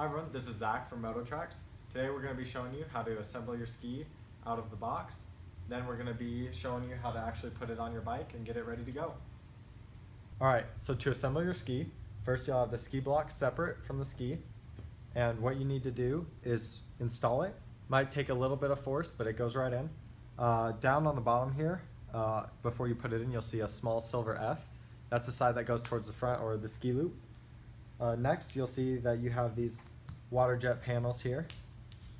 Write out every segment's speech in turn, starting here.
Hi everyone, this is Zach from MotoTrax. Today we're going to be showing you how to assemble your ski out of the box. Then we're going to be showing you how to actually put it on your bike and get it ready to go. Alright, so to assemble your ski, first you'll have the ski block separate from the ski. And what you need to do is install it. Might take a little bit of force, but it goes right in. Uh, down on the bottom here, uh, before you put it in, you'll see a small silver F. That's the side that goes towards the front or the ski loop. Uh, next, you'll see that you have these water jet panels here.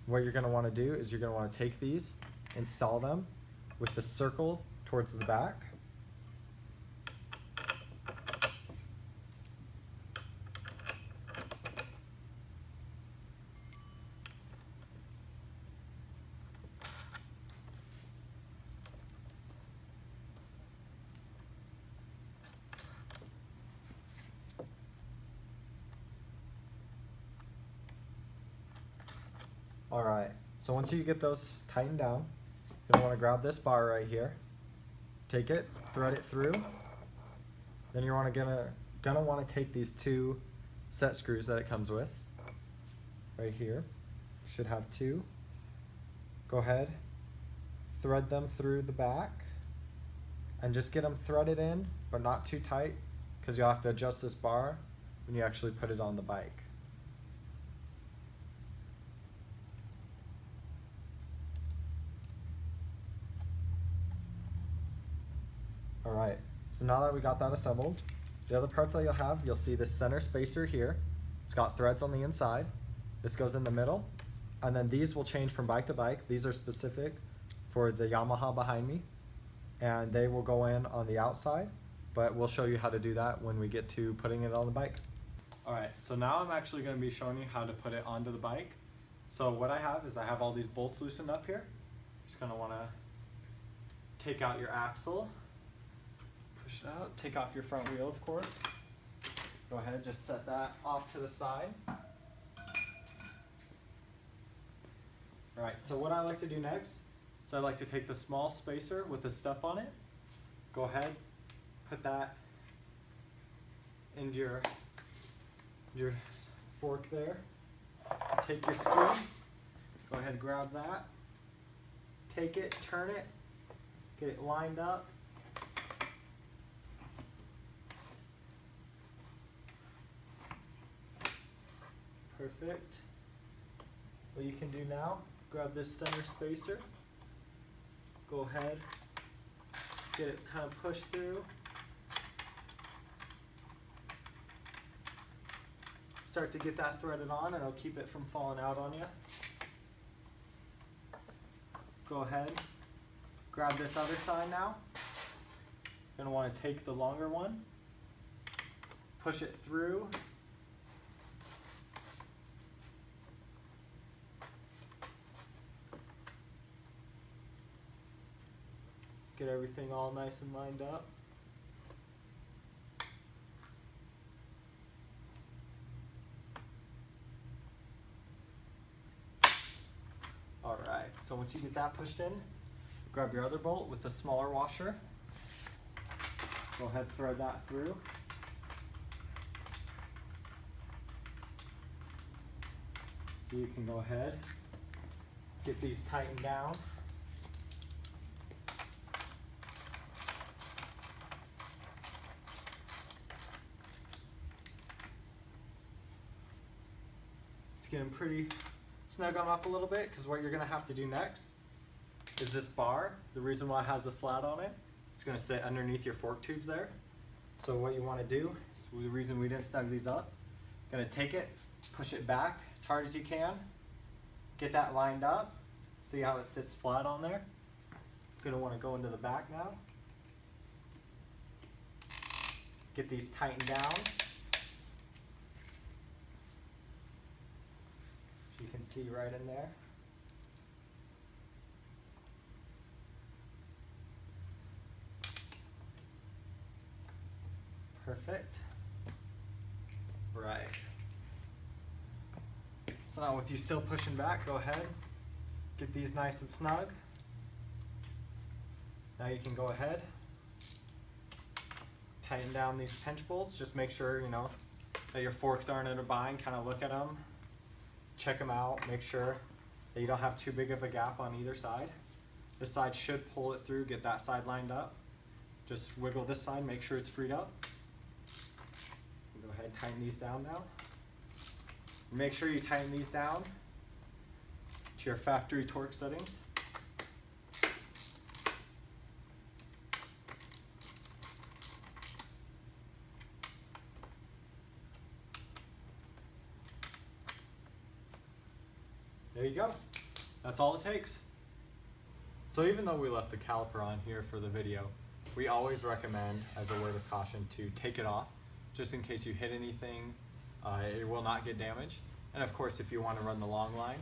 What you're going to want to do is you're going to want to take these, install them with the circle towards the back. All right, so once you get those tightened down, you're gonna wanna grab this bar right here, take it, thread it through, then you're wanna gonna, gonna wanna take these two set screws that it comes with, right here, should have two. Go ahead, thread them through the back, and just get them threaded in, but not too tight, because you'll have to adjust this bar when you actually put it on the bike. All right, so now that we got that assembled, the other parts that you'll have, you'll see this center spacer here. It's got threads on the inside. This goes in the middle. And then these will change from bike to bike. These are specific for the Yamaha behind me. And they will go in on the outside, but we'll show you how to do that when we get to putting it on the bike. All right, so now I'm actually gonna be showing you how to put it onto the bike. So what I have is I have all these bolts loosened up here. Just gonna wanna take out your axle push it out, take off your front wheel of course. Go ahead, just set that off to the side. Alright, so what I like to do next is I like to take the small spacer with the step on it. Go ahead, put that into your, your fork there. Take your ski, go ahead grab that. Take it, turn it, get it lined up. Perfect. What you can do now, grab this center spacer, go ahead, get it kind of pushed through. Start to get that threaded on and it'll keep it from falling out on you. Go ahead, grab this other side now. Gonna wanna take the longer one, push it through Get everything all nice and lined up. Alright, so once you get that pushed in, grab your other bolt with the smaller washer. Go ahead, thread that through. So you can go ahead, get these tightened down. Getting pretty snug on up a little bit because what you're gonna have to do next is this bar, the reason why it has the flat on it, it's gonna sit underneath your fork tubes there. So what you wanna do, is the reason we didn't snug these up, gonna take it, push it back as hard as you can, get that lined up, see how it sits flat on there. Gonna wanna go into the back now. Get these tightened down. you can see right in there. Perfect. Right. So now with you still pushing back, go ahead, get these nice and snug. Now you can go ahead, tighten down these pinch bolts, just make sure, you know, that your forks aren't in a bind, kind of look at them, check them out, make sure that you don't have too big of a gap on either side. This side should pull it through, get that side lined up. Just wiggle this side, make sure it's freed up. Go ahead and tighten these down now. Make sure you tighten these down to your factory torque settings. There you go. That's all it takes. So even though we left the caliper on here for the video, we always recommend, as a word of caution, to take it off, just in case you hit anything, uh, it will not get damaged. And of course, if you want to run the long line,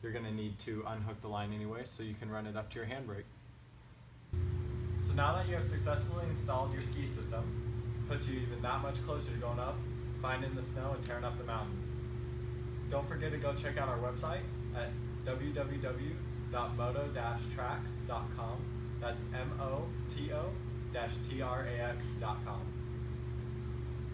you're going to need to unhook the line anyway, so you can run it up to your handbrake. So now that you have successfully installed your ski system, puts you even that much closer to going up, finding the snow, and tearing up the mountain. Don't forget to go check out our website at www.moto-trax.com. That's M-O-T-O-T-R-A-X.com.